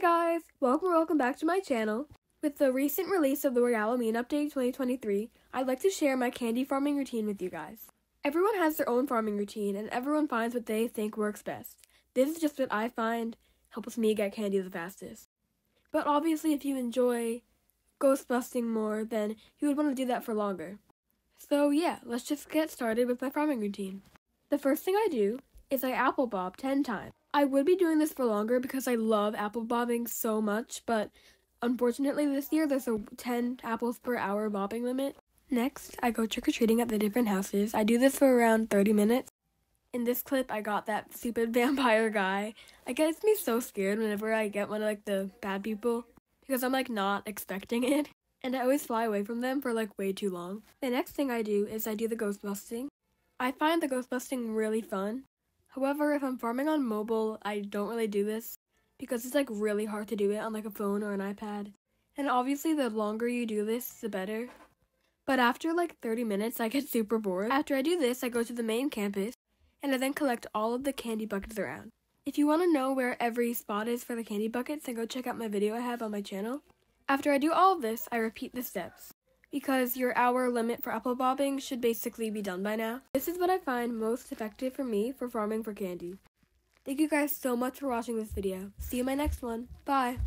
guys! Welcome welcome back to my channel. With the recent release of the Royaleween Update 2023, I'd like to share my candy farming routine with you guys. Everyone has their own farming routine and everyone finds what they think works best. This is just what I find helps me get candy the fastest. But obviously if you enjoy ghost busting more, then you would want to do that for longer. So yeah, let's just get started with my farming routine. The first thing I do is I apple bob 10 times. I would be doing this for longer because I love apple bobbing so much, but unfortunately this year there's a 10 apples per hour bobbing limit. Next, I go trick-or-treating at the different houses. I do this for around 30 minutes. In this clip, I got that stupid vampire guy. It gets me so scared whenever I get one of like the bad people because I'm like not expecting it. And I always fly away from them for like way too long. The next thing I do is I do the ghost busting. I find the ghost busting really fun. However, if I'm farming on mobile, I don't really do this because it's like really hard to do it on like a phone or an iPad. And obviously the longer you do this, the better. But after like 30 minutes, I get super bored. After I do this, I go to the main campus and I then collect all of the candy buckets around. If you want to know where every spot is for the candy buckets, then go check out my video I have on my channel. After I do all of this, I repeat the steps because your hour limit for apple bobbing should basically be done by now. This is what I find most effective for me for farming for candy. Thank you guys so much for watching this video. See you in my next one. Bye!